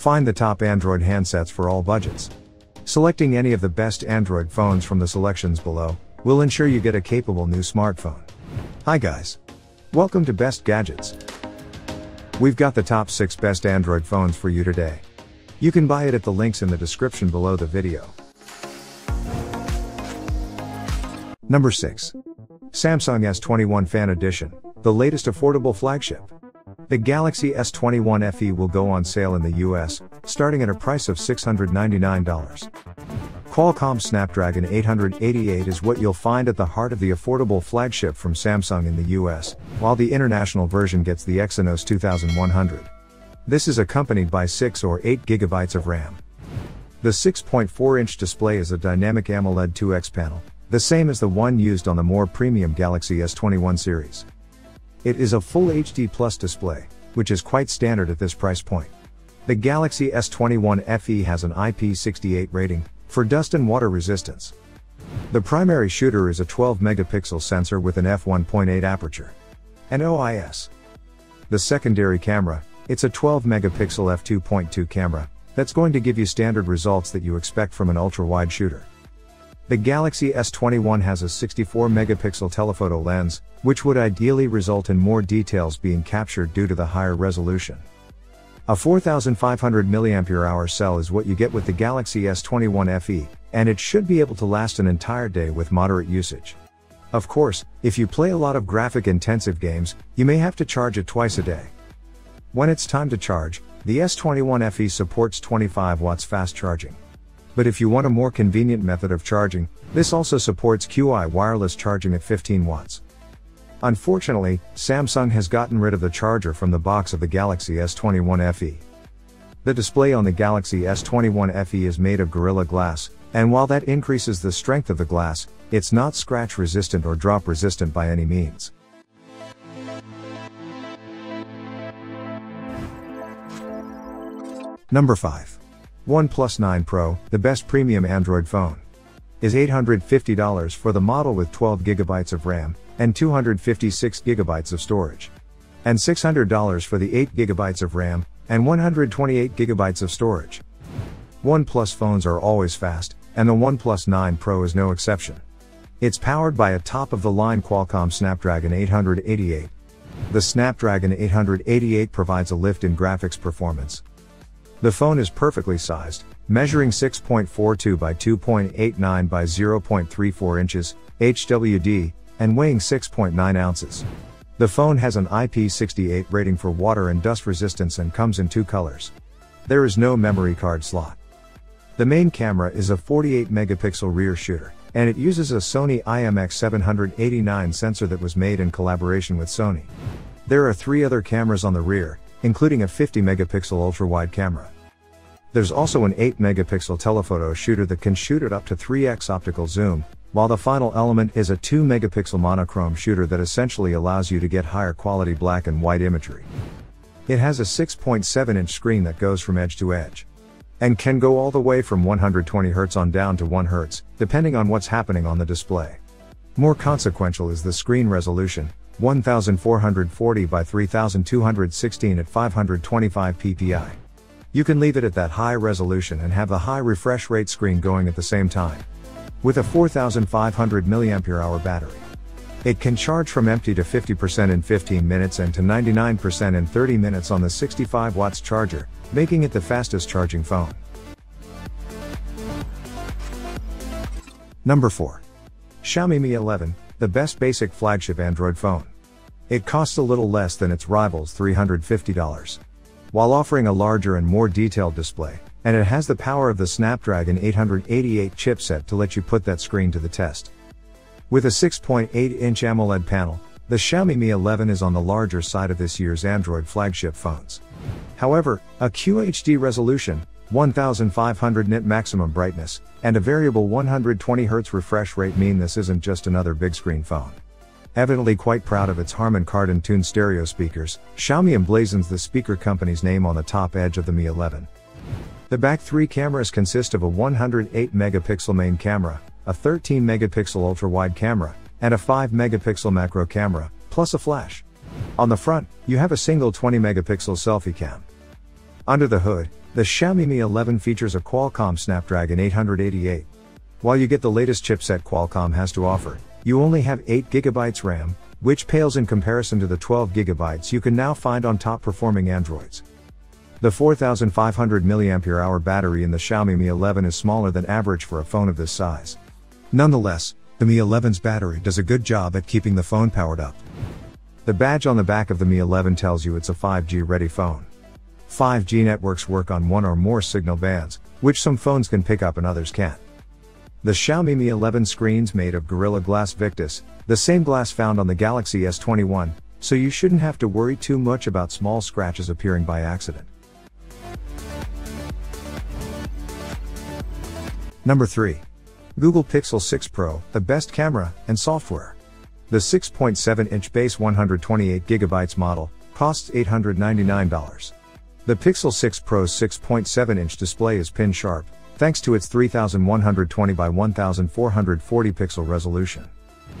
Find the top Android handsets for all budgets. Selecting any of the best Android phones from the selections below will ensure you get a capable new smartphone. Hi guys. Welcome to Best Gadgets. We've got the top 6 best Android phones for you today. You can buy it at the links in the description below the video. Number 6. Samsung S21 Fan Edition, the latest affordable flagship. The Galaxy S21 FE will go on sale in the US, starting at a price of $699. Qualcomm Snapdragon 888 is what you'll find at the heart of the affordable flagship from Samsung in the US, while the international version gets the Exynos 2100. This is accompanied by 6 or 8 GB of RAM. The 6.4 inch display is a dynamic AMOLED 2X panel, the same as the one used on the more premium Galaxy S21 series. It is a full HD Plus display, which is quite standard at this price point. The Galaxy S21 FE has an IP68 rating for dust and water resistance. The primary shooter is a 12 megapixel sensor with an f1.8 aperture and OIS. The secondary camera, it's a 12 megapixel f2.2 camera that's going to give you standard results that you expect from an ultra wide shooter. The Galaxy S21 has a 64 megapixel telephoto lens, which would ideally result in more details being captured due to the higher resolution. A 4500 mAh cell is what you get with the Galaxy S21 FE, and it should be able to last an entire day with moderate usage. Of course, if you play a lot of graphic intensive games, you may have to charge it twice a day. When it's time to charge, the S21 FE supports 25 watts fast charging. But if you want a more convenient method of charging, this also supports QI wireless charging at 15 watts. Unfortunately, Samsung has gotten rid of the charger from the box of the Galaxy S21 FE. The display on the Galaxy S21 FE is made of Gorilla Glass, and while that increases the strength of the glass, it's not scratch resistant or drop resistant by any means. Number 5. OnePlus 9 Pro, the best premium Android phone. Is $850 for the model with 12GB of RAM and 256GB of storage. And $600 for the 8GB of RAM and 128GB of storage. OnePlus phones are always fast, and the OnePlus 9 Pro is no exception. It's powered by a top of the line Qualcomm Snapdragon 888. The Snapdragon 888 provides a lift in graphics performance, the phone is perfectly sized, measuring 6.42 by 2.89 by 0.34 inches, HWD, and weighing 6.9 ounces. The phone has an IP68 rating for water and dust resistance and comes in two colors. There is no memory card slot. The main camera is a 48 megapixel rear shooter, and it uses a Sony IMX789 sensor that was made in collaboration with Sony. There are three other cameras on the rear, including a 50 megapixel ultra wide camera. There's also an 8 megapixel telephoto shooter that can shoot at up to 3x optical zoom, while the final element is a 2 megapixel monochrome shooter that essentially allows you to get higher quality black and white imagery. It has a 6.7 inch screen that goes from edge to edge. And can go all the way from 120Hz on down to 1Hz, depending on what's happening on the display. More consequential is the screen resolution, 1440 by 3216 at 525 ppi. You can leave it at that high resolution and have the high refresh rate screen going at the same time. With a 4500 mAh battery. It can charge from empty to 50% in 15 minutes and to 99% in 30 minutes on the 65 watts charger, making it the fastest charging phone. Number 4. Xiaomi Mi 11, the best basic flagship Android phone. It costs a little less than its rivals $350. While offering a larger and more detailed display, and it has the power of the Snapdragon 888 chipset to let you put that screen to the test. With a 6.8 inch AMOLED panel, the Xiaomi Mi 11 is on the larger side of this year's Android flagship phones. However, a QHD resolution, 1500 nit maximum brightness, and a variable 120Hz refresh rate mean this isn't just another big screen phone. Evidently quite proud of its Harman Kardon tuned stereo speakers, Xiaomi emblazons the speaker company's name on the top edge of the Mi 11. The back three cameras consist of a 108 megapixel main camera, a 13 megapixel ultra wide camera, and a 5 megapixel macro camera, plus a flash. On the front, you have a single 20 megapixel selfie cam. Under the hood, The Xiaomi Mi 11 features a Qualcomm Snapdragon 888. While you get the latest chipset Qualcomm has to offer, you only have 8GB RAM, which pales in comparison to the 12GB you can now find on top performing Androids. The 4500 mAh battery in the Xiaomi Mi 11 is smaller than average for a phone of this size. Nonetheless, the Mi 11's battery does a good job at keeping the phone powered up. The badge on the back of the Mi 11 tells you it's a 5G ready phone. 5G networks work on one or more signal bands, which some phones can pick up and others can't. The Xiaomi Mi 11 screen's made of Gorilla Glass Victus, the same glass found on the Galaxy S21, so you shouldn't have to worry too much about small scratches appearing by accident. Number 3. Google Pixel 6 Pro, the best camera and software. The 6.7 inch base 128GB model costs $899. The Pixel 6 Pro's 6.7 inch display is pin sharp, thanks to its 3120 by 1440 pixel resolution.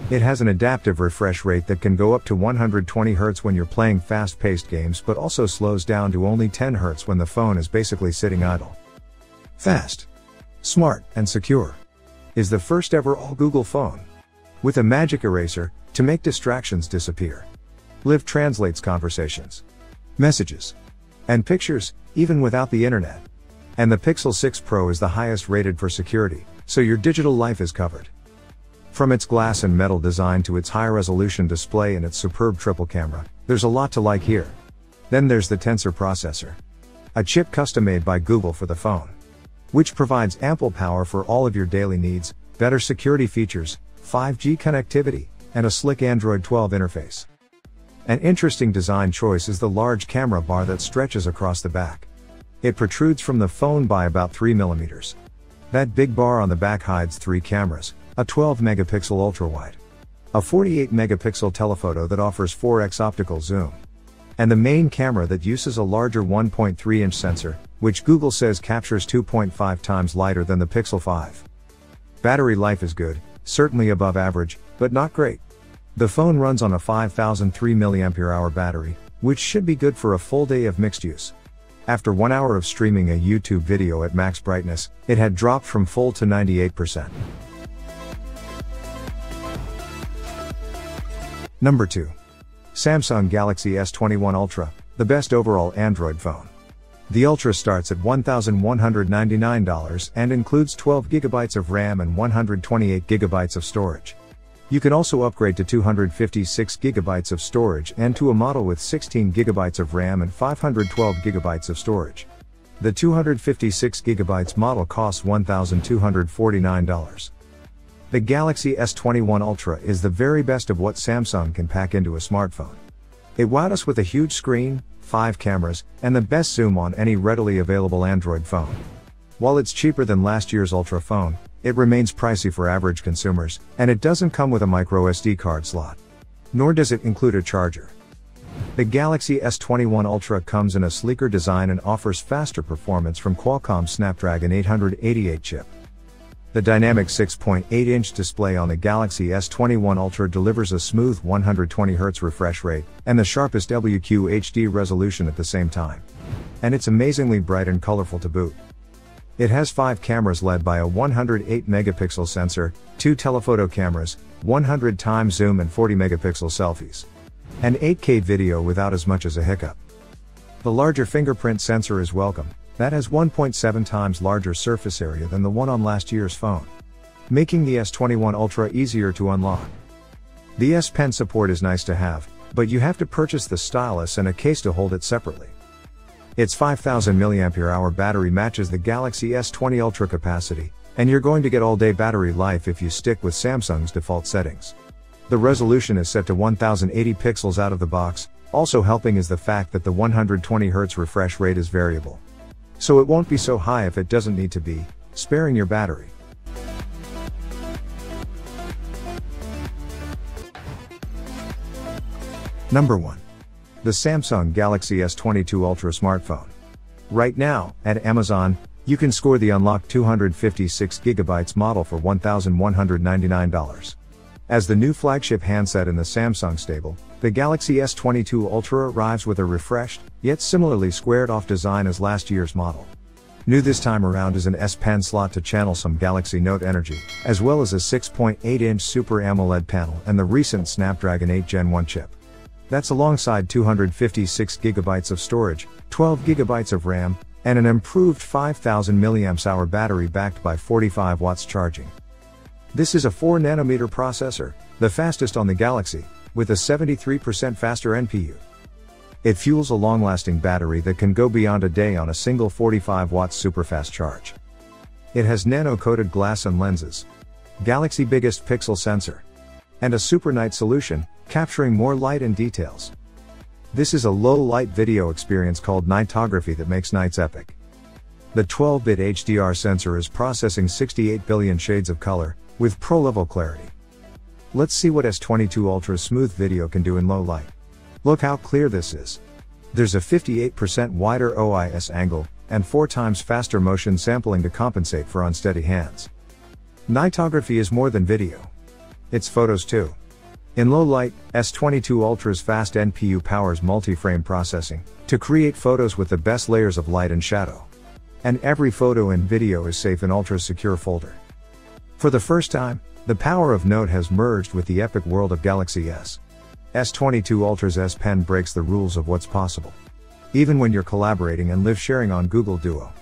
It has an adaptive refresh rate that can go up to 120 Hz when you're playing fast paced games but also slows down to only 10 Hz when the phone is basically sitting idle. Fast, smart, and secure is the first ever all Google phone. With a magic eraser to make distractions disappear. Live translates conversations, messages, and pictures, even without the internet. And the Pixel 6 Pro is the highest rated for security, so your digital life is covered. From its glass and metal design to its high resolution display and its superb triple camera, there's a lot to like here. Then there's the Tensor processor. A chip custom made by Google for the phone. Which provides ample power for all of your daily needs, better security features, 5G connectivity, and a slick Android 12 interface. An interesting design choice is the large camera bar that stretches across the back. It protrudes from the phone by about 3 mm. That big bar on the back hides three cameras, a 12 megapixel ultra-wide, a 48 megapixel telephoto that offers 4x optical zoom, and the main camera that uses a larger 1.3 inch sensor, which Google says captures 2.5 times lighter than the Pixel 5. Battery life is good, certainly above average, but not great. The phone runs on a 5003 mAh battery, which should be good for a full day of mixed use. After one hour of streaming a YouTube video at max brightness, it had dropped from full to 98%. Number 2. Samsung Galaxy S21 Ultra, the best overall Android phone. The Ultra starts at $1,199 and includes 12GB of RAM and 128GB of storage. You can also upgrade to 256GB of storage and to a model with 16GB of RAM and 512GB of storage. The 256GB model costs $1,249. The Galaxy S21 Ultra is the very best of what Samsung can pack into a smartphone. It wowed us with a huge screen, 5 cameras, and the best zoom on any readily available Android phone. While it's cheaper than last year's Ultra phone, it remains pricey for average consumers, and it doesn't come with a micro SD card slot. Nor does it include a charger. The Galaxy S21 Ultra comes in a sleeker design and offers faster performance from Qualcomm's Snapdragon 888 chip. The dynamic 6.8-inch display on the Galaxy S21 Ultra delivers a smooth 120Hz refresh rate, and the sharpest WQHD resolution at the same time. And it's amazingly bright and colorful to boot. It has 5 cameras led by a 108 megapixel sensor, 2 telephoto cameras, 100 times zoom and 40 megapixel selfies. An 8K video without as much as a hiccup. The larger fingerprint sensor is welcome, that has 1.7 times larger surface area than the one on last year's phone. Making the S21 Ultra easier to unlock. The S Pen support is nice to have, but you have to purchase the stylus and a case to hold it separately. Its 5000 mAh battery matches the Galaxy S20 Ultra capacity, and you're going to get all day battery life if you stick with Samsung's default settings. The resolution is set to 1080 pixels out of the box, also helping is the fact that the 120Hz refresh rate is variable. So it won't be so high if it doesn't need to be, sparing your battery. Number 1. The Samsung Galaxy S22 Ultra smartphone. Right now, at Amazon, you can score the unlocked 256GB model for $1,199. As the new flagship handset in the Samsung stable, the Galaxy S22 Ultra arrives with a refreshed, yet similarly squared off design as last year's model. New this time around is an S Pen slot to channel some Galaxy Note energy, as well as a 6.8 inch Super AMOLED panel and the recent Snapdragon 8 Gen 1 chip. That's alongside 256GB of storage, 12GB of RAM, and an improved 5000 mAh battery backed by 45 watts charging. This is a 4 nanometer processor, the fastest on the Galaxy, with a 73% faster NPU. It fuels a long-lasting battery that can go beyond a day on a single 45 watts superfast charge. It has nano-coated glass and lenses, Galaxy biggest pixel sensor, and a super night solution, capturing more light and details. This is a low-light video experience called nightography that makes nights epic. The 12-bit HDR sensor is processing 68 billion shades of color, with pro-level clarity. Let's see what S22 Ultra's smooth video can do in low light. Look how clear this is. There's a 58% wider OIS angle, and 4 times faster motion sampling to compensate for unsteady hands. Nightography is more than video. It's photos too. In low light, S22 Ultra's fast NPU powers multi-frame processing to create photos with the best layers of light and shadow. And every photo and video is safe in Ultra's secure folder. For the first time, the power of Note has merged with the epic world of Galaxy S. S22 Ultra's S Pen breaks the rules of what's possible. Even when you're collaborating and live sharing on Google Duo.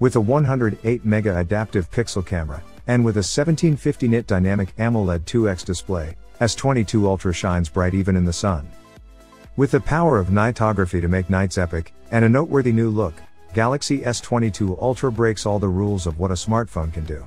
With a 108 mega adaptive pixel camera, and with a 1750 nit dynamic AMOLED 2X display, S22 Ultra shines bright even in the sun. With the power of nightography to make nights epic, and a noteworthy new look, Galaxy S22 Ultra breaks all the rules of what a smartphone can do.